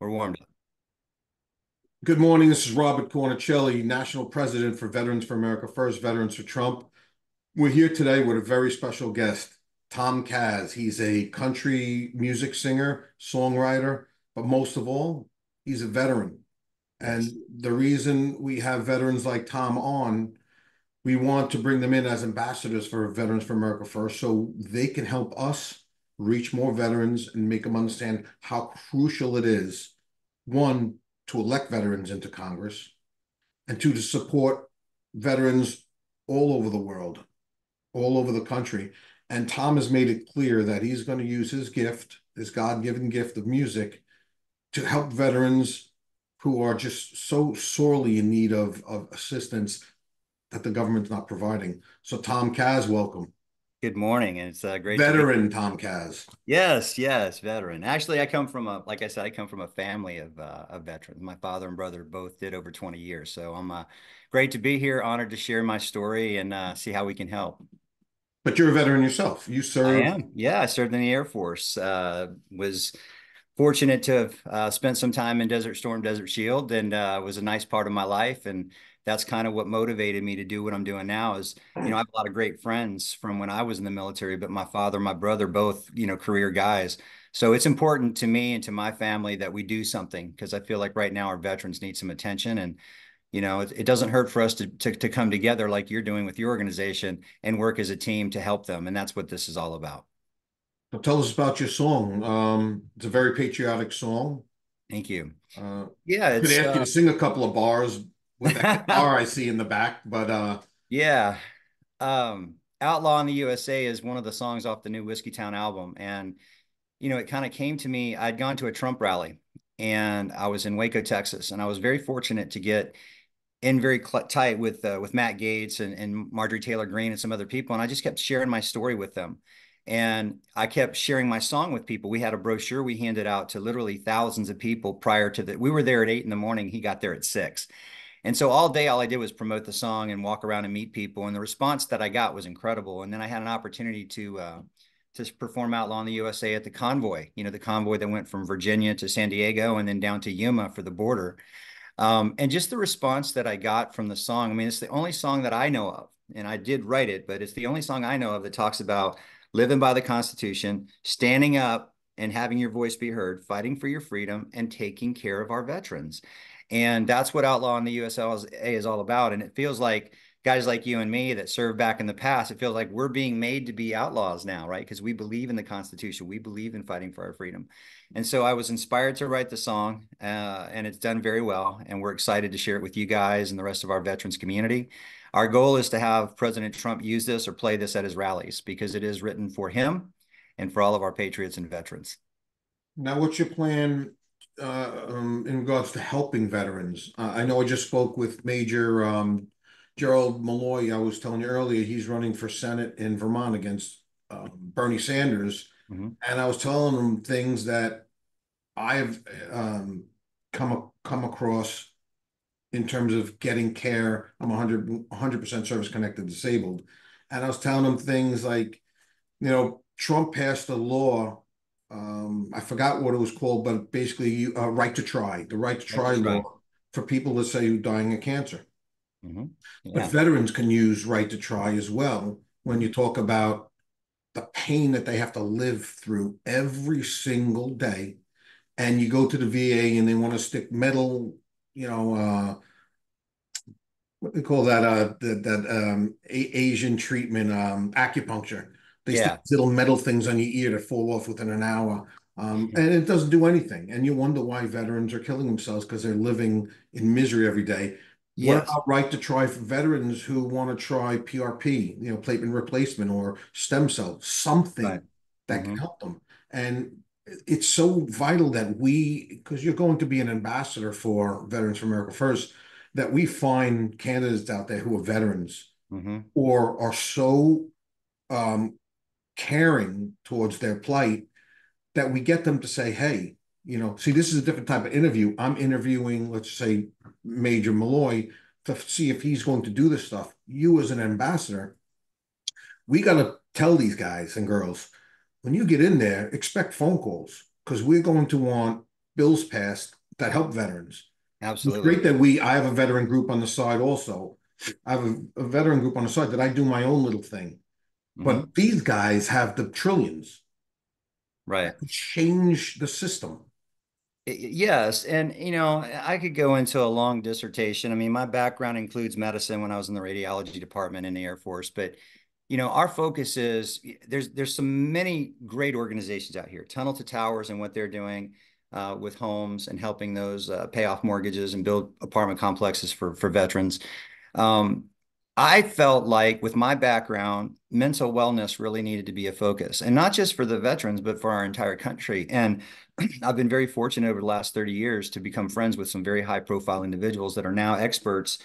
We're warmed up. Good morning. This is Robert Cornicelli, National President for Veterans for America First, Veterans for Trump. We're here today with a very special guest, Thom Kaz. He's a country music singer, songwriter, but most of all, he's a veteran. And the reason we have veterans like Thom on, we want to bring them in as ambassadors for Veterans for America First so they can help us reach more veterans and make them understand how crucial it is, one, to elect veterans into Congress, and two, to support veterans all over the world, all over the country. And Thom has made it clear that he's going to use his gift, his God given gift of music, to help veterans who are just so sorely in need of, of assistance that the government's not providing. So, Thom Kaz, welcome. Good morning, and it's a great veteran Thom Kaz. Yes, yes, veteran. Actually, I come from a like I said, I come from a family of uh, of veterans. My father and brother both did over twenty years, so I'm uh, great to be here. Honored to share my story and uh, see how we can help. But you're a veteran yourself. You served. I am. Yeah, I served in the Air Force. Uh, was fortunate to have uh, spent some time in Desert Storm, Desert Shield, and uh, was a nice part of my life. And that's kind of what motivated me to do what I'm doing now is, you know, I have a lot of great friends from when I was in the military, but my father, my brother, both, you know, career guys. So it's important to me and to my family that we do something because I feel like right now our veterans need some attention and, you know, it, it doesn't hurt for us to, to, to come together like you're doing with your organization and work as a team to help them. And that's what this is all about. Well, tell us about your song. Um, it's a very patriotic song. Thank you. Uh, yeah, it's, could ask uh, you to sing a couple of bars, with that guitar I see in the back. But uh, yeah, um, "Outlaw in the USA" is one of the songs off the new Whiskeytown album, and you know, it kind of came to me. I'd gone to a Trump rally, and I was in Waco, Texas, and I was very fortunate to get in very tight with uh, with Matt Gaetz and, and Marjorie Taylor Greene and some other people, and I just kept sharing my story with them. And I kept sharing my song with people. We had a brochure we handed out to literally thousands of people prior to that. We were there at eight in the morning. He got there at six. And so all day, all I did was promote the song and walk around and meet people. And the response that I got was incredible. And then I had an opportunity to uh, to perform Outlaw in the USA at the convoy. You know, the convoy that went from Virginia to San Diego and then down to Yuma for the border. Um, and just the response that I got from the song. I mean, it's the only song that I know of, and I did write it, but it's the only song I know of that talks about living by the Constitution, standing up and having your voice be heard, fighting for your freedom, and taking care of our veterans. And that's what Outlaw in the USA is all about. And it feels like guys like you and me that served back in the past, it feels like we're being made to be outlaws now, right? Because we believe in the Constitution, we believe in fighting for our freedom. And so I was inspired to write the song, uh, and it's done very well. And we're excited to share it with you guys and the rest of our veterans community. Our goal is to have President Trump use this or play this at his rallies because it is written for him and for all of our patriots and veterans. Now, what's your plan uh, um, in regards to helping veterans. Uh, I know I just spoke with Major um, Gerald Malloy. I was telling you earlier he's running for Senate in Vermont against uh, Bernie Sanders, mm-hmm. and I was telling him things that I've um, come come across in terms of getting care. I'm 100 percent service connected disabled, and I was telling him things like, you know, Trump passed a law um, I forgot what it was called, but basically, uh, right to try, the right to try law for people, let's say, who dying of cancer. Mm-hmm. Yeah. But veterans can use right to try as well when you talk about the pain that they have to live through every single day. And you go to the VA and they want to stick metal, you know, uh, what they call that, uh, that, that um, a- Asian treatment, um, acupuncture they yeah. stick little metal things on your ear to fall off within an hour. Um, and it doesn't do anything. And you wonder why veterans are killing themselves because they're living in misery every day. Yes. What about right to try for veterans who want to try PRP, you know, platelet replacement or stem cell, something right. that mm-hmm. can help them? And it's so vital that we, because you're going to be an ambassador for Veterans for America First, that we find candidates out there who are veterans mm-hmm. or are so um, caring towards their plight that we get them to say, hey, you know, see, this is a different type of interview. I'm interviewing, let's say, Major Malloy to see if he's going to do this stuff. You, as an ambassador, we got to tell these guys and girls when you get in there, expect phone calls because we're going to want bills passed that help veterans. Absolutely. It's great that we, I have a veteran group on the side also. I have a, a veteran group on the side that I do my own little thing. Mm-hmm. But these guys have the trillions. Right. Change the system. Yes. And, you know, I could go into a long dissertation. I mean, my background includes medicine when I was in the radiology department in the Air Force, but you know, our focus is there's there's some many great organizations out here, Tunnel to Towers and what they're doing uh, with homes and helping those uh, pay off mortgages and build apartment complexes for for veterans. Um, I felt like with my background, mental wellness really needed to be a focus, and not just for the veterans, but for our entire country. And I've been very fortunate over the last 30 years to become friends with some very high profile individuals that are now experts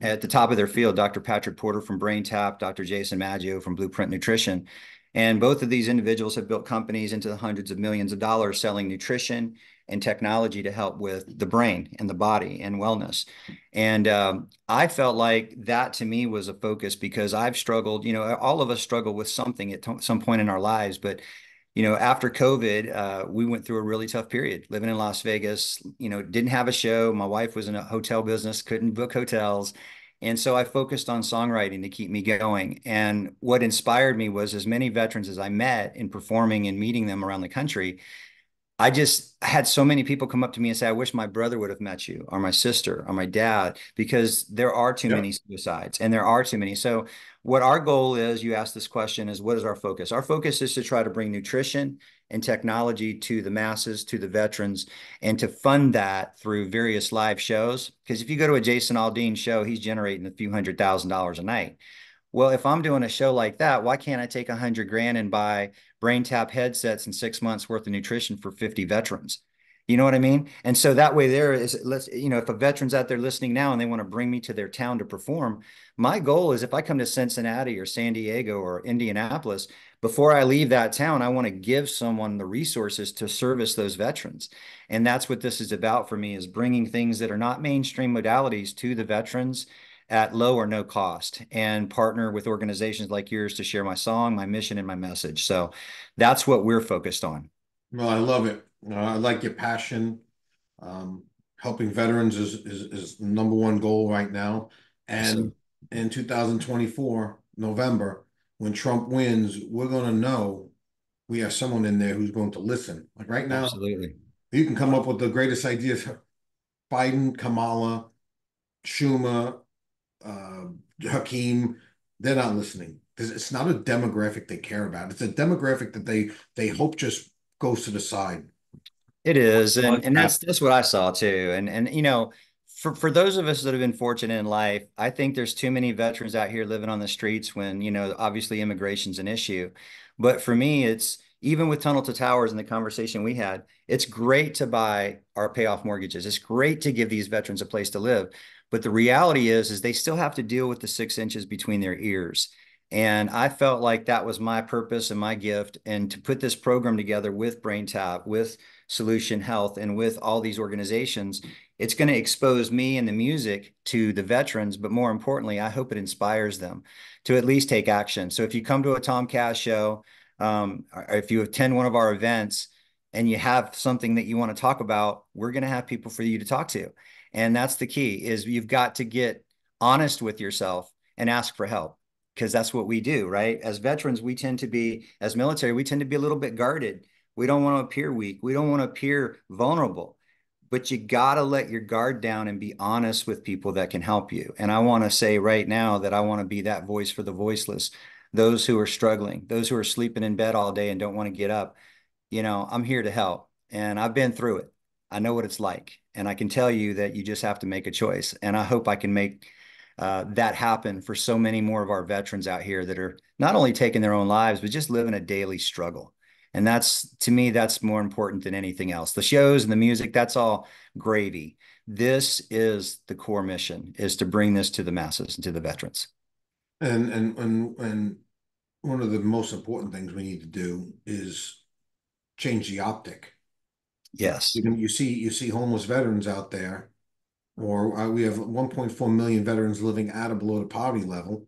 at the top of their field, Dr. Patrick Porter from BrainTap, Dr. Jason Maggio from Blueprint Nutrition. And both of these individuals have built companies into the hundreds of millions of dollars selling nutrition and technology to help with the brain and the body and wellness. And um, I felt like that to me was a focus because I've struggled, you know, all of us struggle with something at some point in our lives. But, you know, after COVID, uh, we went through a really tough period living in Las Vegas, you know, didn't have a show. My wife was in a hotel business, couldn't book hotels. And so I focused on songwriting to keep me going. And what inspired me was as many veterans as I met in performing and meeting them around the country, I just had so many people come up to me and say, I wish my brother would have met you or my sister or my dad, because there are too many suicides and there are too many. So, what our goal is, you asked this question, is what is our focus? Our focus is to try to bring nutrition and technology to the masses, to the veterans, and to fund that through various live shows. Because if you go to a Jason Aldean show, he's generating a few hundred thousand dollars a night. Well, if I'm doing a show like that, why can't I take a hundred grand and buy BrainTap headsets and six months worth of nutrition for 50 veterans? You know what I mean? And so that way there is let's you know if a veteran's out there listening now and they want to bring me to their town to perform, my goal is if I come to Cincinnati or San Diego or Indianapolis, before I leave that town, I want to give someone the resources to service those veterans. And that's what this is about for me is bringing things that are not mainstream modalities to the veterans at low or no cost and partner with organizations like yours to share my song, my mission, and my message. So that's what we're focused on. Well, I love it. I like your passion. Um, helping veterans is, is, is number one goal right now. And in 2024, November, when Trump wins, we're going to know we have someone in there who's going to listen. Like right now, absolutely, you can come up with the greatest ideas. Biden, Kamala, Schumer, uh, Hakeem, they're not listening. It's not a demographic they care about. It's a demographic that they they hope just goes to the side. It is, and, and that's that's what I saw too. And and you know, for for those of us that have been fortunate in life, I think there's too many veterans out here living on the streets when you know obviously immigration's an issue. But for me, it's even with Tunnel to Towers and the conversation we had, it's great to buy our payoff mortgages. It's great to give these veterans a place to live. But the reality is, is they still have to deal with the six inches between their ears. And I felt like that was my purpose and my gift. And to put this program together with BrainTap, with Solution Health, and with all these organizations, it's going to expose me and the music to the veterans. But more importantly, I hope it inspires them to at least take action. So if you come to a Thom Kaz show, um, if you attend one of our events and you have something that you want to talk about, we're going to have people for you to talk to. And that's the key is you've got to get honest with yourself and ask for help because that's what we do, right? As veterans, we tend to be, as military, we tend to be a little bit guarded. We don't want to appear weak. We don't want to appear vulnerable. But you got to let your guard down and be honest with people that can help you. And I want to say right now that I want to be that voice for the voiceless, those who are struggling, those who are sleeping in bed all day and don't want to get up. You know, I'm here to help. And I've been through it. I know what it's like. And I can tell you that you just have to make a choice. And I hope I can make uh, that happen for so many more of our veterans out here that are not only taking their own lives, but just living a daily struggle. And that's to me, that's more important than anything else. The shows and the music, that's all gravy. This is the core mission is to bring this to the masses and to the veterans. And and and and one of the most important things we need to do is change the optic. Yes. You, can, you see you see homeless veterans out there or uh, we have 1.4 million veterans living at or below the poverty level.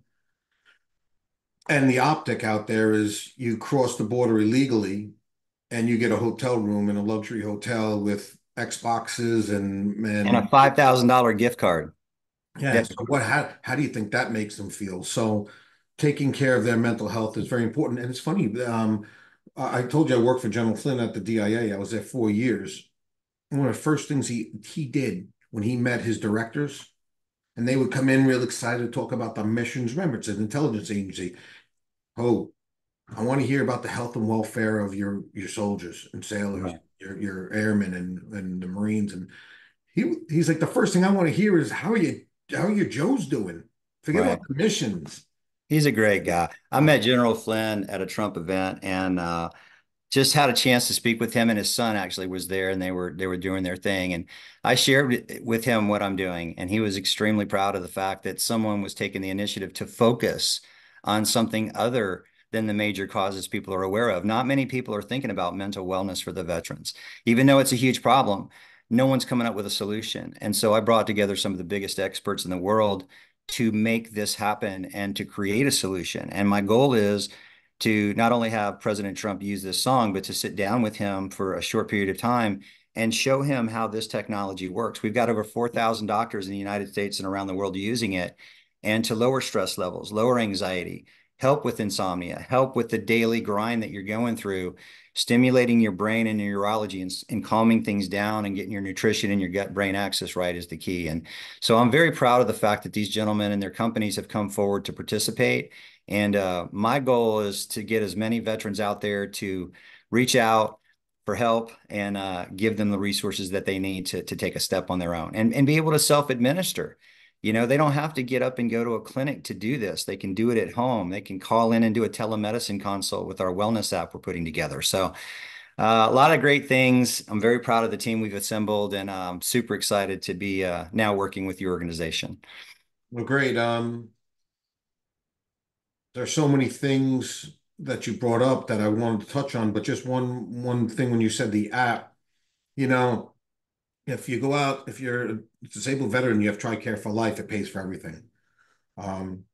And the optic out there is you cross the border illegally and you get a hotel room in a luxury hotel with Xboxes and and a five thousand dollar gift card. Yeah. Yeah, So what how how do you think that makes them feel? So taking care of their mental health is very important. And it's funny. Um, I told you I worked for General Flynn at the DIA. I was there four years. One of the first things he he did when he met his directors, and they would come in real excited to talk about the missions. Remember, it's an intelligence agency. Oh, I want to hear about the health and welfare of your your soldiers and sailors, right, your your airmen and and the Marines. And he he's like the first thing I want to hear is how are you how are your Joes doing? Forget about right. the missions. He's a great guy. I met General Flynn at a Trump event, and uh, just had a chance to speak with him and his son actually was there and they were they were doing their thing and I shared with him what I'm doing and he was extremely proud of the fact that someone was taking the initiative to focus on something other than the major causes people are aware of. Not many people are thinking about mental wellness for the veterans. Even though it's a huge problem, no one's coming up with a solution. And so I brought together some of the biggest experts in the world to make this happen and to create a solution. And my goal is to not only have President Trump use this song, but to sit down with him for a short period of time and show him how this technology works. We've got over 4,000 doctors in the United States and around the world using it, and to lower stress levels, lower anxiety, help with insomnia, help with the daily grind that you're going through, stimulating your brain and your urology and, and calming things down and getting your nutrition and your gut brain axis right is the key. And so I'm very proud of the fact that these gentlemen and their companies have come forward to participate and uh, my goal is to get as many veterans out there to reach out for help and uh, give them the resources that they need to, to take a step on their own and, and be able to self-administer. You know, they don't have to get up and go to a clinic to do this. They can do it at home. They can call in and do a telemedicine consult with our wellness app we're putting together. So uh, a lot of great things. I'm very proud of the team we've assembled and I'm super excited to be uh, now working with your organization. Well, great. Um, there's so many things that you brought up that I wanted to touch on, but just one one thing when you said the app, you know, if you go out, if you're a disabled veteran, you have TRICARE for life, it pays for everything. Um,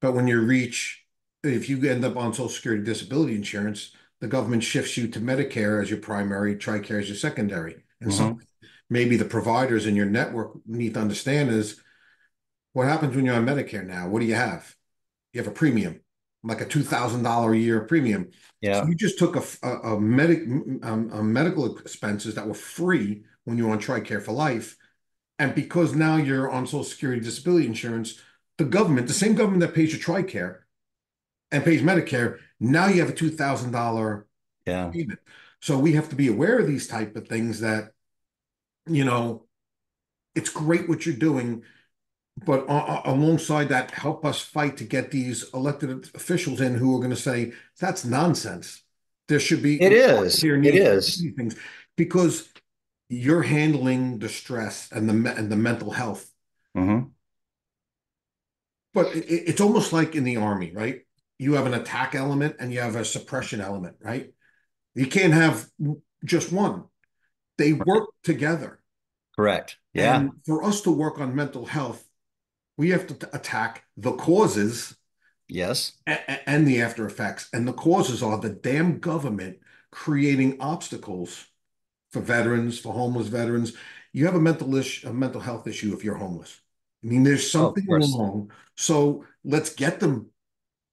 but when you reach, if you end up on Social Security disability insurance, the government shifts you to Medicare as your primary, TRICARE as your secondary. And Mm-hmm. something maybe the providers in your network need to understand is what happens when you're on Medicare now? What do you have? You have a premium, like a two thousand dollar a year premium. So Yeah. you just took a a, a medic um, a medical expenses that were free when you're on TRICARE for life, and because now you're on Social Security disability insurance, the government, the same government that pays your TRICARE and pays Medicare, now you have a two thousand dollar Yeah. payment. So we have to be aware of these type of things that, you know, it's great what you're doing, but uh, alongside that, help us fight to get these elected officials in who are going to say that's nonsense. There should be It is. here It needs things because you're handling the stress and the and the mental health. Mm-hmm. But it, it's almost like in the army, right? You have an attack element and you have a suppression element, right? You can't have just one. They work together. Correct. Yeah. And for us to work on mental health, we have to attack the causes Yes. a- and the after effects. And the causes are the damn government creating obstacles for veterans, for homeless veterans. You have a mental issue, a mental health issue if you're homeless. I mean, there's Oh, something course. wrong. So let's get them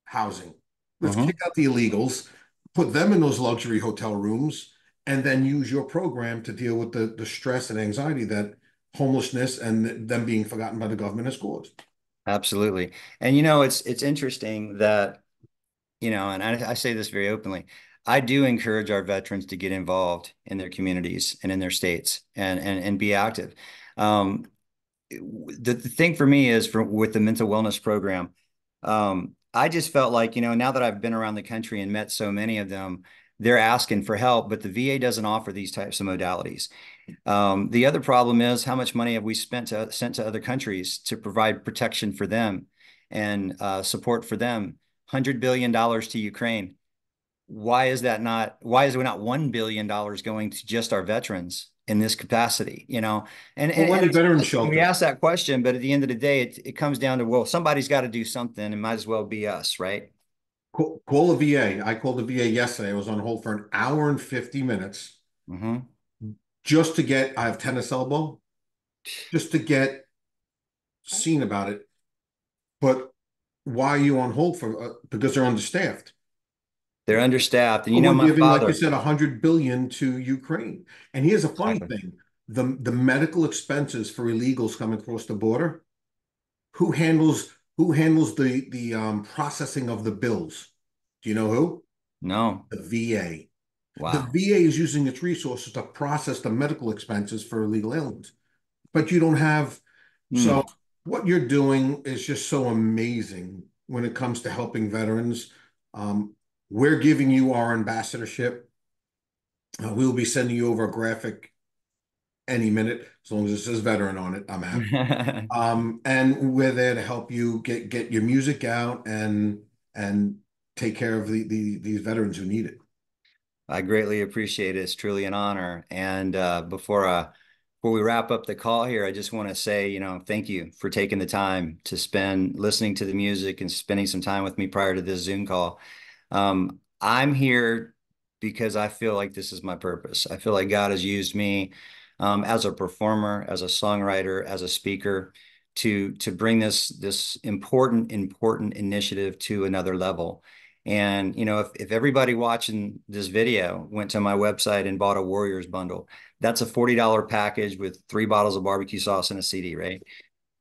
housing. Let's Mhm. kick out the illegals, put them in those luxury hotel rooms, and then use your program to deal with the, the stress and anxiety that homelessness and them being forgotten by the government has caused. Absolutely. And you know, it's it's interesting that, you know, and I, I say this very openly. I do encourage our veterans to get involved in their communities and in their states and and and be active. Um, the, the thing for me is for with the mental wellness program, um, I just felt like, you know, now that I've been around the country and met so many of them, they're asking for help, but the VA doesn't offer these types of modalities. Um, the other problem is how much money have we spent to, sent to other countries to provide protection for them and uh, support for them? $100 billion to Ukraine. Why is that not, why is we not $1 billion going to just our veterans in this capacity? You know, and, Well, and, when and the veteran we ask that question, but at the end of the day, it, it comes down to, well, somebody's got to do something and might as well be us, right? call, call the VA. I called the VA yesterday. I was on hold for an hour and 50 minutes. hmm just to get, I have tennis elbow, just to get seen about it. But why are you on hold for? Uh, because they're understaffed. They're understaffed, and you know my giving, like father. you said, a hundred billion to Ukraine. And here's a funny Exactly. thing: the the medical expenses for illegals coming across the border. Who handles who handles the the um, processing of the bills? Do you know who? No, The VA. Wow. The. VA is using its resources to process the medical expenses for illegal aliens, but you don't have. Hmm. So what you're doing is just so amazing when it comes to helping veterans. Um, we're giving you our ambassadorship. Uh, we'll be sending you over a graphic any minute, as long as it says veteran on it. I'm happy. Um, and we're there to help you get get your music out and and take care of the, the these veterans who need it. I greatly appreciate it. It's truly an honor. And uh, before uh, before we wrap up the call here, I just want to say, you know, thank you for taking the time to spend listening to the music and spending some time with me prior to this Zoom call. Um, I'm here because I feel like this is my purpose. I feel like God has used me um, as a performer, as a songwriter, as a speaker to to bring this this important important initiative to another level. And you know, if if everybody watching this video went to my website and bought a Warriors bundle, that's a $40 package with three bottles of barbecue sauce and a CD, right?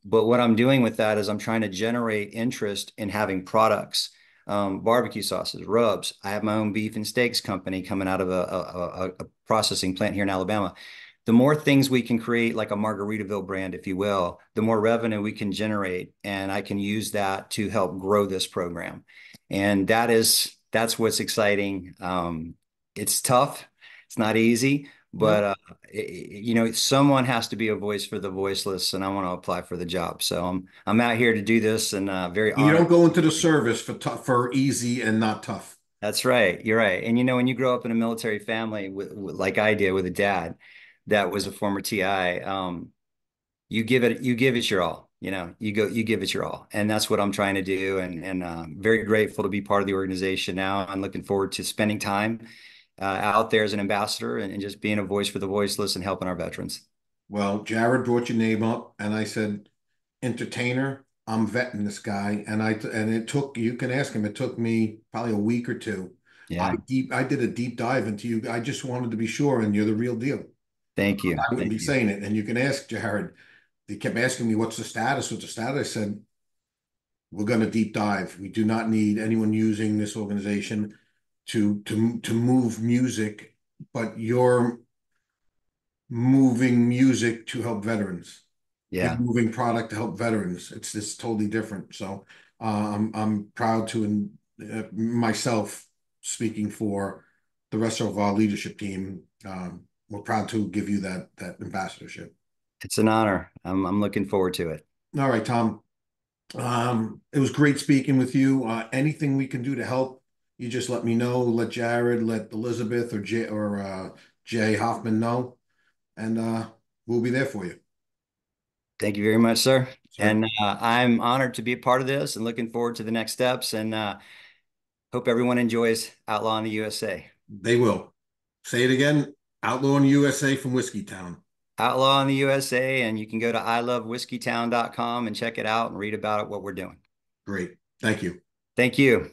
But what I'm doing with that is I'm trying to generate interest in having products, um, barbecue sauces, rubs. I have my own beef and steaks company coming out of a, a, a, processing plant here in Alabama. The more things we can create, like a Margaritaville brand, if you will, the more revenue we can generate, and I can use that to help grow this program. And that is that's what's exciting. Um, it's tough. It's not easy. But uh, you know, someone has to be a voice for the voiceless, and I want to apply for the job. So I'm I'm out here to do this, and uh, very You don't go into the service for tough for easy and not tough. That's right. You're right. And you know, when you grow up in a military family, with, with, like I did, with a dad that was a former TI, um, you give it you give it your all. You know, you go you give it your all, and that's what I'm trying to do. And and uh, very grateful to be part of the organization now. I'm looking forward to spending time Uh, out there as an ambassador and, and just being a voice for the voiceless and helping our veterans. Well, Jared brought your name up, and I said, entertainer. I'm vetting this guy, and I and it took you can ask him. It took me probably a week or two. Yeah, I deep I did a deep dive into you. I just wanted to be sure, and you're the real deal. Thank you. I wouldn't be you. saying it, and you can ask Jared. He kept asking me, "What's the status? What's the status?" I said, "We're going to deep dive. We do not need anyone using this organization to to to move music, but you're moving music to help veterans. You're Yeah. moving product to help veterans. It's it's totally different. So uh, I'm I'm proud to uh, myself speaking for the rest of our leadership team. Um, we're proud to give you that that ambassadorship. It's an honor. I'm I'm looking forward to it. All right, Thom. Um, it was great speaking with you. Uh, anything we can do to help, you just let me know. Let Jared, let Elizabeth or Jay or uh, Jay Hoffman know, and uh, we'll be there for you, Thank you very much, sir. sir. And uh, I'm honored to be a part of this and looking forward to the next steps. And uh, hope everyone enjoys Outlaw in the USA. They will. Say it again. Outlaw in the USA from Whiskey Town. Outlaw in the USA, and you can go to ilovewhiskeytown.com and check it out and read about it, what we're doing. Great. Thank you. Thank you.